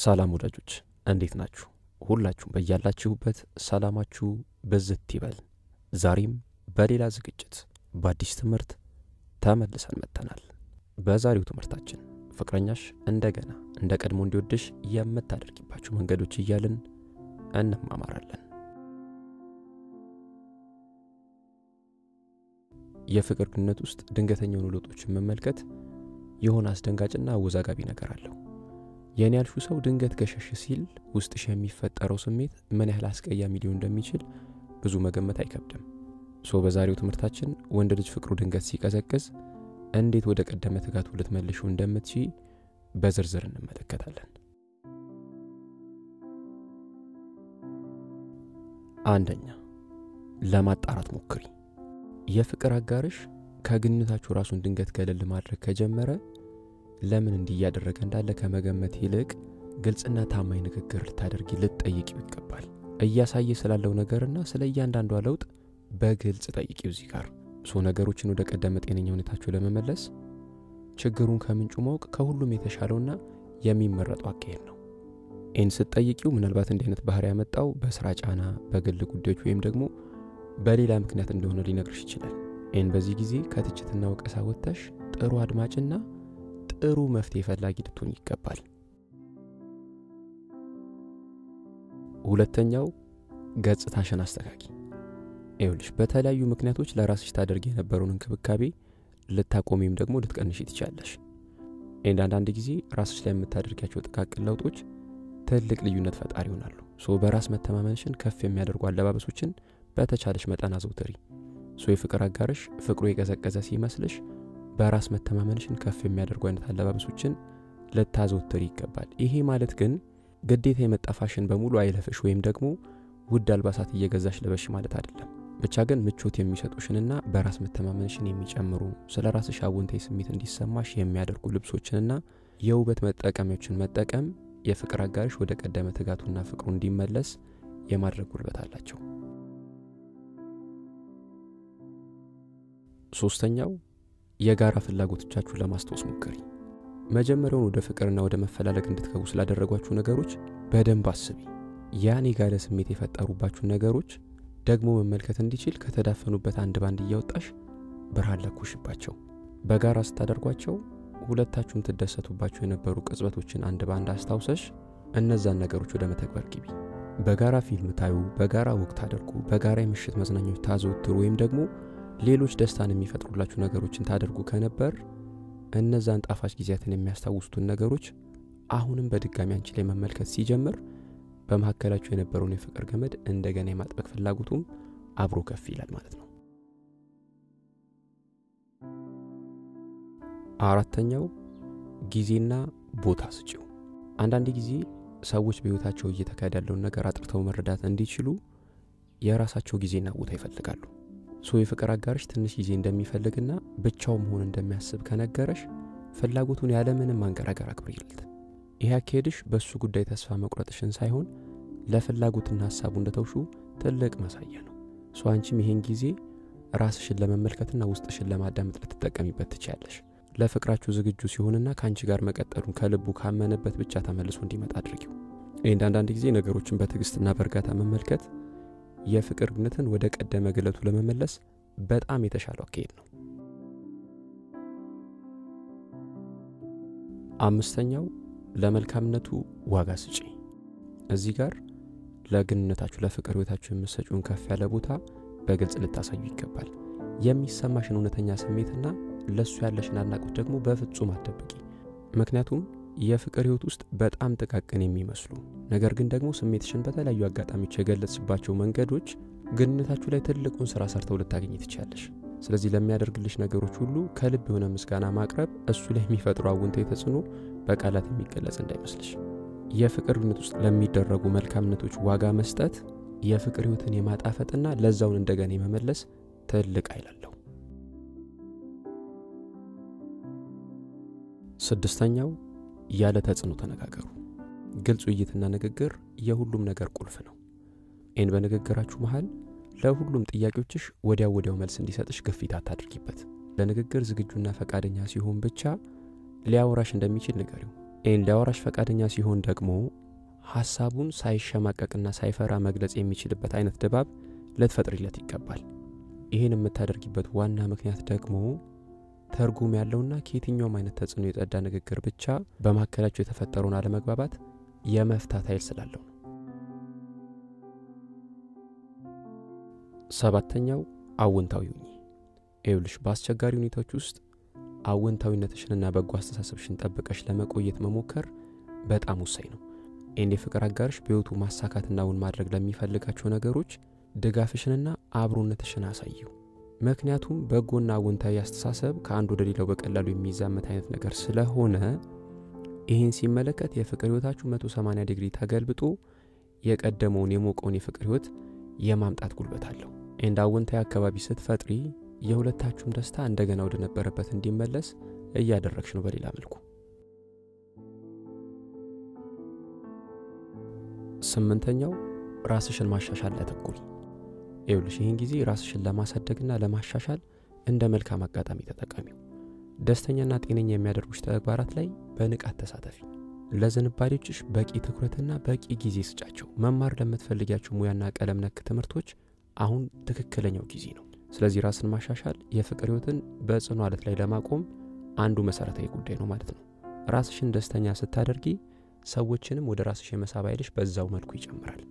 ሰላም ወዳጆች እንዴት ናችሁ? ሁላችሁም በያላችሁበት ሰላማችሁ ብዝት ይበል። ዛሬም በሌላ ዝግጅት በአዲስ ትምህርት ተመልሰን መጥተናል። በዛሬው ትምህርታችን ፍቅረኛሽ እንደገና እንደ ቀድሞ እንዲወድሽ የምታደርጊባቸው መንገዶች እያልን እንማማራለን። የፍቅር ግንኙነት ውስጥ ድንገተኛ የሆኑ ለውጦችን መመልከት የሆነ አስደንጋጭና አወዛጋቢ ነገር አለው። የእኔ ያልሹ ሰው ድንገት ገሸሽ ሲል ውስጥሽ የሚፈጠረው ስሜት ምን ያህል አስቀያሚ ሊሆን እንደሚችል ብዙ መገመት አይከብድም። ሶ በዛሬው ትምህርታችን ወንድ ልጅ ፍቅሩ ድንገት ሲቀዘቅዝ እንዴት ወደ ቀደመ ትጋቱ ልትመልሹ እንደምትሺ በዝርዝር እንመለከታለን። አንደኛ፣ ለማጣራት ሞክሪ። የፍቅር አጋርሽ ከግንኙነታችሁ ራሱን ድንገት ገለል ማድረግ ከጀመረ ለምን እንዲህ እያደረገ እንዳለ ከመገመት ይልቅ ግልጽና ታማኝ ንግግር ልታደርጊ ልትጠይቂው ይገባል። እያሳየ ስላለው ነገርና ስለ እያንዳንዷ ለውጥ በግልጽ ጠይቂው። እዚህ ጋር ሶ ነገሮችን ወደ ቀደመ ጤነኛ ሁኔታችሁ ለመመለስ ችግሩን ከምንጩ ማወቅ ከሁሉም የተሻለውና የሚመረጠው አካሄድ ነው። ይህን ስትጠይቂው ምናልባት እንዲህ አይነት ባህሪ ያመጣው በስራ ጫና፣ በግል ጉዳዮች ወይም ደግሞ በሌላ ምክንያት እንደሆነ ሊነግርሽ ይችላል። ይህን በዚህ ጊዜ ከትችትና ወቀሳ ወጥተሽ ጥሩ አድማጭና ጥሩ መፍትሄ ፈላጊ ልትሆን ይገባል። ሁለተኛው ገጽታሽን አስተካኪ። ይኸውልሽ በተለያዩ ምክንያቶች ለራስሽ ታደርግ የነበረውን እንክብካቤ ልታቆም ወይም ደግሞ ልትቀንሽ ትችላለሽ። አንዳንድ ጊዜ ራስሽ ላይ የምታደርጊያቸው ጥቃቅን ለውጦች ትልቅ ልዩነት ፈጣሪ ይሆናሉ። ሶ በራስ መተማመንሽን ከፍ የሚያደርጉ አለባበሶችን በተቻለሽ መጠን አዘውትሪ። ሶ የፍቅር አጋርሽ ፍቅሩ የቀዘቀዘ ሲመስልሽ በራስ መተማመንሽን ከፍ የሚያደርጉ አይነት አለባበሶችን ልታዘወትር ይገባል። ይሄ ማለት ግን ግዴታ የመጣ ፋሽን በሙሉ አይለፍሽ ወይም ደግሞ ውድ አልባሳት እየገዛሽ ልበሽ ማለት አይደለም። ብቻ ግን ምቾት የሚሰጡሽንና በራስ መተማመንሽን የሚጨምሩ ስለ ራስሽ አዎንታዊ ስሜት እንዲሰማሽ የሚያደርጉ ልብሶችንና የውበት መጠቀሚያዎችን መጠቀም የፍቅር አጋርሽ ወደ ቀደመ ትጋቱና ፍቅሩ እንዲመለስ የማድረግ ጉልበት አላቸው። ሶስተኛው የጋራ ፍላጎቶቻችሁን ለማስታወስ ሞክሪ። መጀመሪያውን ወደ ፍቅርና ወደ መፈላለግ እንድትገቡ ስላደረጓችሁ ነገሮች በደንብ አስቢ። ያን የጋለ ስሜት የፈጠሩባችሁ ነገሮች ደግሞ መመልከት እንዲችል ከተዳፈኑበት አንድ ባንድ እያወጣሽ ብርሃን ለኩሽባቸው። በጋራ ስታደርጓቸው ሁለታችሁም ትደሰቱባቸው የነበሩ ቅጽበቶችን አንድ ባንድ አስታውሰሽ እነዛን ነገሮች ወደ መተግበር ግቢ። በጋራ ፊልም ታዩ፣ በጋራ ወቅት ታደርጉ፣ በጋራ የምሽት መዝናኞች ታዘወትሩ ወይም ደግሞ ሌሎች ደስታን የሚፈጥሩላችሁ ነገሮችን ታደርጉ ከነበር እነዛን ጣፋጭ ጊዜያትን የሚያስታውሱትን ነገሮች አሁንም በድጋሚ አንቺ ላይ መመልከት ሲጀምር በመካከላችሁ የነበረውን የፍቅር ገመድ እንደገና የማጥበቅ ፍላጎቱም አብሮ ከፍ ይላል ማለት ነው። አራተኛው ጊዜና ቦታ ስጪው። አንዳንድ ጊዜ ሰዎች በሕይወታቸው እየተካሄደ ያለውን ነገር አጥርተው መረዳት እንዲችሉ የራሳቸው ጊዜና ቦታ ይፈልጋሉ። ሶ የፍቅር አጋርሽ ትንሽ ጊዜ እንደሚፈልግና ብቻው መሆን እንደሚያስብ ከነገረሽ ፍላጎቱን ያለምንም ማንገራገር አክብሪለት። ይህ አካሄድሽ በእሱ ጉዳይ ተስፋ መቁረጥሽን ሳይሆን ለፍላጎትና ሀሳቡ እንደተውሹ ትልቅ ማሳያ ነው። ሶ አንቺም ይሄን ጊዜ ራስሽን ለመመልከትና ውስጥሽን ለማዳመጥ ልትጠቀሚበት ትችያለሽ። ለፍቅራችሁ ዝግጁ ሲሆንና ከአንቺ ጋር መቀጠሉን ከልቡ ካመነበት ብቻ ተመልሶ እንዲመጣ አድርጊው። ይህን አንዳንድ ጊዜ ነገሮችን በትዕግስትና በእርጋታ መመልከት የፍቅር ግንኙነትን ወደ ቀደመ ግለቱ ለመመለስ በጣም የተሻለው አካሄድ ነው። አምስተኛው ለመልካምነቱ ዋጋ ስጪ። እዚህ ጋር ለግንኙነታችሁ ለፍቅር ህይወታችሁ የምትሰጪውን ከፍ ያለ ቦታ በግልጽ ልታሳዩ ይገባል። የሚሰማሽን እውነተኛ ስሜትና ለእሱ ያለሽን አድናቆት ደግሞ በፍጹም አትደብቂ። ምክንያቱም የፍቅር ህይወት ውስጥ በጣም ጥቃቅን የሚመስሉ ነገር ግን ደግሞ ስሜትሽን በተለያዩ አጋጣሚዎች የገለጽባቸው መንገዶች ግንኙነታችሁ ላይ ትልቁን ስራ ሰርተው ልታገኝ ትችላለሽ። ስለዚህ ለሚያደርግልሽ ነገሮች ሁሉ ከልብ የሆነ ምስጋና ማቅረብ እሱ ላይ የሚፈጥሩ አዎንታዊ ተጽዕኖ በቃላት የሚገለጽ እንዳይመስልሽ። የፍቅር ግንኙነት ውስጥ ለሚደረጉ መልካምነቶች ዋጋ መስጠት የፍቅር ህይወትን የማጣፈጥና ለዛውን እንደገና የመመለስ ትልቅ አለው። ስድስተኛው ያለ ተጽዕኖ ተነጋገሩ። ግልጽ ውይይትና ንግግር የሁሉም ነገር ቁልፍ ነው። ይህን በንግግራችሁ መሃል ለሁሉም ጥያቄዎችሽ ወዲያው ወዲያው መልስ እንዲሰጥሽ ግፊት አታድርጊበት። ለንግግር ዝግጁና ፈቃደኛ ሲሆን ብቻ ሊያወራሽ እንደሚችል ንገሪው። ኤን ሊያወራሽ ፈቃደኛ ሲሆን ደግሞ ሐሳቡን ሳይሸማቀቅና ሳይፈራ መግለጽ የሚችልበት አይነት ድባብ ልትፈጥሪለት ይገባል። ይህን የምታደርጊበት ዋና ምክንያት ደግሞ ትርጉም ያለውና ከየትኛውም አይነት ተጽዕኖ የጸዳ ንግግር ብቻ በመካከላቸው የተፈጠረውን አለመግባባት የመፍታት ኃይል ስላለው ነው። ሰባተኛው አዎንታዊ ሁኚ። ይኸውልሽ በአስቸጋሪ ሁኔታዎች ውስጥ አዎንታዊነትሽንና በጎ አስተሳሰብሽን ጠብቀሽ ለመቆየት መሞከር በጣም ወሳኝ ነው። ኤንድ የፍቅር አጋርሽ በሕይወቱ ማሳካትና እውን ማድረግ ለሚፈልጋቸው ነገሮች ድጋፍሽንና አብሮነትሽን አሳየው። ምክንያቱም በጎና አዎንታዊ አስተሳሰብ ከአንድ ወደ ሌላው በቀላሉ የሚዛመት አይነት ነገር ስለሆነ ይህን ሲመለከት የፍቅር ሕይወታችሁ 180 ዲግሪ ተገልብጦ የቀደመውን የሞቀውን የፍቅር ሕይወት የማምጣት ጉልበት አለው። ኤንድ አዎንታዊ አካባቢ ስትፈጥሪ የሁለታችሁም ደስታ እንደገና ወደ ነበረበት እንዲመለስ እያደረግሽ ነው። በሌላ መልኩ ስምንተኛው ራስሽን ማሻሻል ላይ አተኩሪ። ይኸውልሽ ይህን ጊዜ ራስሽን ለማሳደግና ለማሻሻል እንደ መልካም አጋጣሚ ተጠቃሚው። ደስተኛና ጤነኛ የሚያደርጉሽ ተግባራት ላይ በንቃት ተሳተፊ። ለዝንባሌዎችሽ በቂ ትኩረትና በቂ ጊዜ ስጫቸው። መማር ለምትፈልጊያቸው ሙያና ቀለም ነክ ትምህርቶች አሁን ትክክለኛው ጊዜ ነው። ስለዚህ ራስን ማሻሻል የፍቅር ሕይወትን በጽኑ አለት ላይ ለማቆም አንዱ መሰረታዊ ጉዳይ ነው ማለት ነው። ራስሽን ደስተኛ ስታደርጊ ሰዎችንም ወደ ራስሽ የመሳብ ኃይልሽ በዛው መልኩ ይጨምራል።